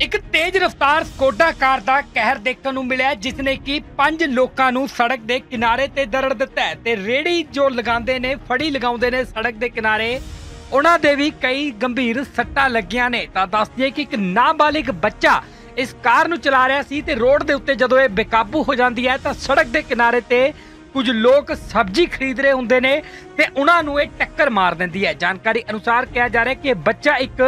ਇੱਕ ਤੇਜ਼ ਰਫ਼ਤਾਰ ਸਕੋਡਾ ਕਾਰ ਦਾ ਕਹਿਰ ਦੇਖਣ ਨੂੰ ਮਿਲਿਆ, ਜਿਸ ਨੇ ਕਿ ਪੰਜ ਲੋਕਾਂ ਨੂੰ ਸੜਕ ਦੇ ਕਿਨਾਰੇ ਤੇ ਦਰੜ ਦਿੱਤਾ ਹੈ ਤੇ ਰੇੜੀ ਜੋ ਲਗਾਉਂਦੇ ਨੇ, ਫੜੀ ਲਗਾਉਂਦੇ ਨੇ ਸੜਕ ਦੇ ਕਿਨਾਰੇ, ਉਹਨਾਂ ਦੇ ਵੀ ਕਈ ਗੰਭੀਰ ਸੱਟਾਂ ਲੱਗੀਆਂ ਨੇ। ਤਾਂ ਦੱਸ ਦਈਏ ਕਿ ਇੱਕ ਨਾਬਾਲਿਗ ਬੱਚਾ ਇਸ ਕਾਰ ਨੂੰ ਚਲਾ ਰਿਹਾ ਸੀ ਤੇ ਰੋਡ ਦੇ ਉੱਤੇ ਜਦੋਂ ਇਹ ਬੇਕਾਬੂ ਹੋ ਜਾਂਦੀ ਹੈ, ਤਾਂ ਸੜਕ ਦੇ ਕਿਨਾਰੇ ਤੇ ਕੁਝ ਲੋਕ ਸਬਜ਼ੀ ਖਰੀਦ ਰਹੇ ਹੁੰਦੇ ਨੇ ਤੇ ਉਹਨਾਂ ਨੂੰ ਇਹ ਟੱਕਰ ਮਾਰ ਦਿੰਦੀ ਹੈ। ਜਾਣਕਾਰੀ ਅਨੁਸਾਰ ਕਿਹਾ ਜਾ ਰਿਹਾ ਕਿ ਇਹ ਬੱਚਾ ਇੱਕ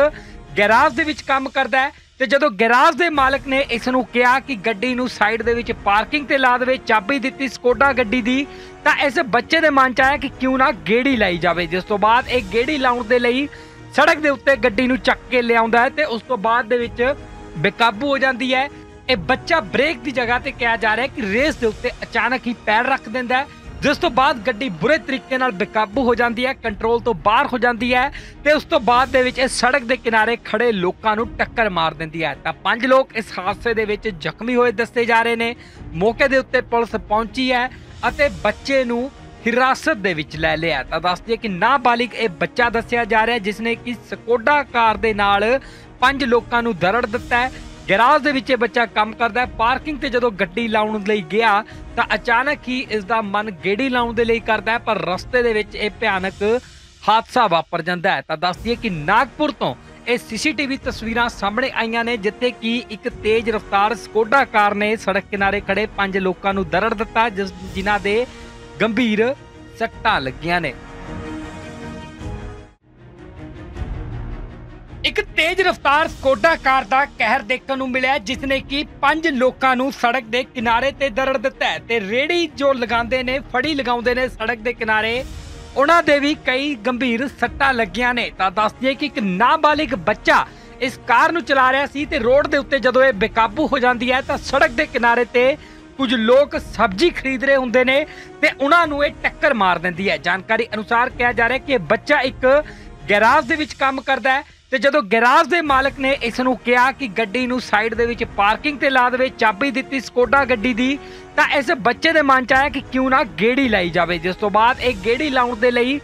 ਗੈਰਾਜ ਦੇ ਵਿੱਚ ਕੰਮ ਕਰਦਾ ਹੈ। ਤੇ ਜਦੋਂ ਗੈਰਾਜ ਦੇ ਮਾਲਕ ਨੇ ਇਸ ਨੂੰ ਕਿਹਾ ਕਿ ਗੱਡੀ ਨੂੰ ਸਾਈਡ ਦੇ ਵਿੱਚ ਪਾਰਕਿੰਗ ਤੇ ਲਾ ਦੇਵੇ, ਚਾਬੀ ਦਿੱਤੀ, ਸਕੋਡਾ ਗੱਡੀ ਦੀ, ਤਾਂ ਇਸ ਬੱਚੇ ਦੇ ਮਨ ਚ ਆਇਆ ਕਿ ਕਿਉਂ ਨਾ ਗੇੜੀ ਲਾਈ ਜਾਵੇ। ਜਿਸ ਤੋਂ ਬਾਅਦ ਇਹ ਗੇੜੀ ਲਾਉਣ ਦੇ ਲਈ ਸੜਕ ਦੇ ਉੱਤੇ ਗੱਡੀ ਨੂੰ ਚੱਕ ਕੇ ਲਿਆਉਂਦਾ ਹੈ ਤੇ ਉਸ ਤੋਂ ਬਾਅਦ ਦੇ ਵਿੱਚ ਬੇਕਾਬੂ ਹੋ ਜਾਂਦੀ ਹੈ। ਇਹ ਬੱਚਾ ਬ੍ਰੇਕ ਦੀ ਜਗ੍ਹਾ ਤੇ ਕਿਹਾ ਜਾ ਰਿਹਾ ਕਿ ਰੇਸ ਦੇ ਉੱਤੇ ਅਚਾਨਕ ਹੀ ਪੈਰ ਰੱਖ ਦਿੰਦਾ ਹੈ। ਜਿਸ ਤੋਂ ਬਾਅਦ ਗੱਡੀ ਬੁਰੇ ਤਰੀਕੇ ਨਾਲ ਬੇਕਾਬੂ ਹੋ ਜਾਂਦੀ ਹੈ ਕੰਟਰੋਲ ਤੋਂ ਬਾਹਰ ਹੋ ਜਾਂਦੀ ਹੈ ਤੇ ਉਸ ਤੋਂ ਬਾਅਦ ਦੇ ਵਿੱਚ ਇਹ ਸੜਕ ਦੇ ਕਿਨਾਰੇ ਖੜੇ ਲੋਕਾਂ ਨੂੰ ਟੱਕਰ ਮਾਰ ਦਿੰਦੀ ਹੈ। ਤਾਂ ਪੰਜ ਲੋਕ ਇਸ ਹਾਦਸੇ ਦੇ ਵਿੱਚ ਜ਼ਖਮੀ ਹੋਏ ਦੱਸੇ ਜਾ ਰਹੇ ਨੇ। ਮੌਕੇ ਦੇ ਉੱਤੇ ਪੁਲਿਸ ਪਹੁੰਚੀ ਹੈ ਅਤੇ ਬੱਚੇ ਨੂੰ ਹਿਰਾਸਤ ਦੇ ਵਿੱਚ ਲੈ ਲਿਆ ਤਾਂ ਦੱਸ ਦਈਏ ਕਿ ਨਾਬਾਲਿਗ ਇਹ ਬੱਚਾ ਦੱਸਿਆ ਜਾ ਰਿਹਾ ਹੈ, ਜਿਸ ਨੇ ਕਿ ਸਕੋਡਾ ਕਾਰ ਦੇ ਨਾਲ ਪੰਜ ਲੋਕਾਂ ਨੂੰ ਦਰੜ ਦਿੱਤਾ ਹੈ। ਗੈਰਾਜ ਦੇ ਵਿੱਚ ਇਹ ਬੱਚਾ ਕੰਮ ਕਰਦਾ ਹੈ। ਪਾਰਕਿੰਗ ਤੇ ਜਦੋਂ ਗੱਡੀ ਲਾਉਣ ਲਈ ਗਿਆ ਤਾਂ ਅਚਾਨਕ ਹੀ ਇਸ ਦਾ ਮਨ ਗੇੜੀ ਲਾਉਣ ਦੇ ਲਈ ਕਰਦਾ ਹੈ, ਪਰ ਰਸਤੇ ਦੇ ਵਿੱਚ ਇਹ ਭਿਆਨਕ ਹਾਦਸਾ ਵਾਪਰ ਜਾਂਦਾ ਹੈ। ਤਾਂ ਦੱਸਦੀਏ ਕਿ ਨਾਗਪੁਰ ਤੋਂ ਇਹ ਸੀਸੀਟੀਵੀ ਤਸਵੀਰਾਂ ਸਾਹਮਣੇ ਆਈਆਂ ਨੇ, ਜਿੱਥੇ ਕਿ ਇੱਕ ਤੇਜ਼ ਰਫ਼ਤਾਰ ਸਕੋਡਾ ਕਾਰ ਨੇ ਸੜਕ ਕਿਨਾਰੇ ਖੜੇ ਪੰਜ ਲੋਕਾਂ ਨੂੰ ਦਰੜ ਦਿੱਤਾ, ਜਿਸ ਜਿਨ੍ਹਾਂ ਦੇ ਗੰਭੀਰ ਸੱਟਾਂ ਲੱਗੀਆਂ ਨੇ। ਇੱਕ ਤੇਜ਼ ਰਫ਼ਤਾਰ ਸਕੋਡਾ ਕਾਰ ਦਾ ਕਹਿਰ ਦੇਖਣ ਨੂੰ ਮਿਲਿਆ ਜਿਸ ਨੇ ਕਿ ਪੰਜ ਲੋਕਾਂ ਨੂੰ ਸੜਕ ਦੇ ਕਿਨਾਰੇ ਤੇ ਦਰੜ ਦਿੱਤਾ ਹੈ ਤੇ ਰੇੜੀ ਜੋ ਲਗਾਉਂਦੇ ਨੇ, ਫੜੀ ਲਗਾਉਂਦੇ ਨੇ ਸੜਕ ਦੇ ਕਿਨਾਰੇ, ਉਹਨਾਂ ਦੇ ਵੀ ਕਈ ਗੰਭੀਰ ਸੱਟਾਂ ਲੱਗੀਆਂ ਨੇ। ਤਾਂ ਦੱਸ ਦਈਏ ਕਿ ਇੱਕ ਨਾਬਾਲਿਗ ਬੱਚਾ ਇਸ ਕਾਰ ਨੂੰ ਚਲਾ ਰਿਹਾ ਸੀ ਤੇ ਰੋਡ ਦੇ ਉੱਤੇ ਜਦੋਂ ਇਹ ਬੇਕਾਬੂ ਹੋ ਜਾਂਦੀ ਹੈ, ਤਾਂ ਸੜਕ ਦੇ ਕਿਨਾਰੇ ਤੇ ਕੁਝ ਲੋਕ ਸਬਜ਼ੀ ਖਰੀਦ ਰਹੇ ਹੁੰਦੇ ਨੇ ਤੇ ਉਹਨਾਂ ਨੂੰ ਇਹ ਟੱਕਰ ਮਾਰ ਦਿੰਦੀ ਹੈ। ਜਾਣਕਾਰੀ ਅਨੁਸਾਰ ਕਿਹਾ ਜਾ ਰਿਹਾ ਕਿ ਇਹ ਬੱਚਾ ਇੱਕ ਗੈਰਾਜ ਦੇ ਵਿੱਚ ਕੰਮ ਕਰਦਾ ਹੈ। ਤੇ ਜਦੋਂ ਗੈਰਾਜ ਦੇ ਮਾਲਕ ਨੇ ਇਸ ਨੂੰ ਕਿਹਾ ਕਿ ਗੱਡੀ ਨੂੰ ਸਾਈਡ ਦੇ ਵਿੱਚ ਪਾਰਕਿੰਗ ਤੇ ਲਾ ਦੇਵੇ, ਚਾਬੀ ਦਿੱਤੀ ਸਕੋਡਾ ਗੱਡੀ ਦੀ, ਤਾਂ ਇਸ ਬੱਚੇ ਦੇ ਮਨ ਚ ਆਇਆ ਕਿ ਕਿਉਂ ਨਾ ਗੇੜੀ ਲਾਈ ਜਾਵੇ। ਜਿਸ ਤੋਂ ਬਾਅਦ ਇਹ ਗੇੜੀ ਲਾਉਣ ਦੇ ਲਈ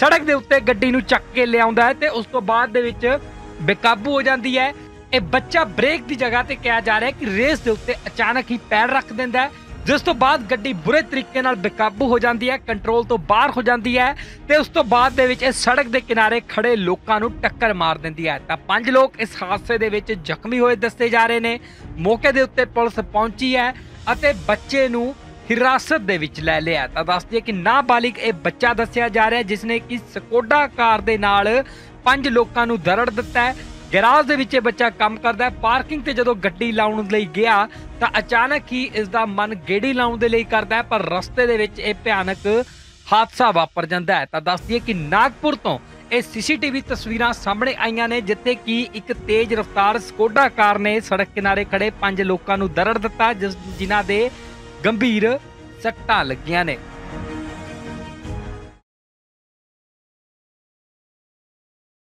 ਸੜਕ ਦੇ ਉੱਤੇ ਗੱਡੀ ਨੂੰ ਚੱਕ ਕੇ ਲਿਆਉਂਦਾ ਹੈ ਤੇ ਉਸ ਤੋਂ ਬਾਅਦ ਦੇ ਵਿੱਚ ਬੇਕਾਬੂ ਹੋ ਜਾਂਦੀ ਹੈ। ਇਹ ਬੱਚਾ ਬ੍ਰੇਕ ਦੀ ਜਗ੍ਹਾ ਤੇ ਕਿਹਾ ਜਾ ਰਿਹਾ ਕਿ ਰੇਸ ਦੇ ਉੱਤੇ ਅਚਾਨਕ ਹੀ ਪੈਰ ਰੱਖ ਦਿੰਦਾ ਹੈ। ਜਿਸ ਤੋਂ ਬਾਅਦ ਗੱਡੀ ਬੁਰੇ ਤਰੀਕੇ ਨਾਲ ਬੇਕਾਬੂ ਹੋ ਜਾਂਦੀ ਹੈ ਕੰਟਰੋਲ ਤੋਂ ਬਾਹਰ ਹੋ ਜਾਂਦੀ ਹੈ ਤੇ ਉਸ ਤੋਂ ਬਾਅਦ ਦੇ ਵਿੱਚ ਇਹ ਸੜਕ ਦੇ ਕਿਨਾਰੇ ਖੜੇ ਲੋਕਾਂ ਨੂੰ ਟੱਕਰ ਮਾਰ ਦਿੰਦੀ ਹੈ। ਤਾਂ ਪੰਜ ਲੋਕ ਇਸ ਹਾਦਸੇ ਦੇ ਵਿੱਚ ਜ਼ਖਮੀ ਹੋਏ ਦੱਸੇ ਜਾ ਰਹੇ ਨੇ। ਮੌਕੇ ਦੇ ਉੱਤੇ ਪੁਲਿਸ ਪਹੁੰਚੀ ਹੈ ਅਤੇ ਬੱਚੇ ਨੂੰ ਹਿਰਾਸਤ ਦੇ ਵਿੱਚ ਲੈ ਲਿਆ ਤਾਂ ਦੱਸਦੀ ਹੈ ਕਿ ਨਾਬਾਲਿਗ ਇਹ ਬੱਚਾ ਦੱਸਿਆ ਜਾ ਰਿਹਾ ਜਿਸ ਨੇ ਕਿ ਸਕੋਡਾ ਕਾਰ ਦੇ ਨਾਲ ਪੰਜ ਲੋਕਾਂ ਨੂੰ ਦਰੜ ਦਿੱਤਾ ਹੈ। ਗੈਰਾਜ ਦੇ ਵਿੱਚ ਇਹ ਬੱਚਾ ਕੰਮ ਕਰਦਾ ਹੈ। ਪਾਰਕਿੰਗ ਤੇ ਜਦੋਂ ਗੱਡੀ ਲਾਉਣ ਲਈ ਗਿਆ ਤਾਂ ਅਚਾਨਕ ਹੀ ਇਸ ਦਾ ਮਨ ਗੇੜੀ ਲਾਉਣ ਦੇ ਲਈ ਕਰਦਾ ਹੈ, ਪਰ ਰਸਤੇ ਦੇ ਵਿੱਚ ਇਹ ਭਿਆਨਕ ਹਾਦਸਾ ਵਾਪਰ ਜਾਂਦਾ ਹੈ। ਤਾਂ ਦੱਸ ਦਈਏ ਕਿ ਨਾਗਪੁਰ ਤੋਂ ਇਹ ਸੀਸੀਟੀਵੀ ਤਸਵੀਰਾਂ ਸਾਹਮਣੇ ਆਈਆਂ ਨੇ, ਜਿੱਥੇ ਕਿ ਇੱਕ ਤੇਜ਼ ਰਫ਼ਤਾਰ ਸਕੋਡਾ ਕਾਰ ਨੇ ਸੜਕ ਕਿਨਾਰੇ ਖੜੇ ਪੰਜ ਲੋਕਾਂ ਨੂੰ ਦਰੜ ਦਿੱਤਾ, ਜਿਸ ਜਿਨ੍ਹਾਂ ਦੇ ਗੰਭੀਰ ਸੱਟਾਂ ਲੱਗੀਆਂ ਨੇ।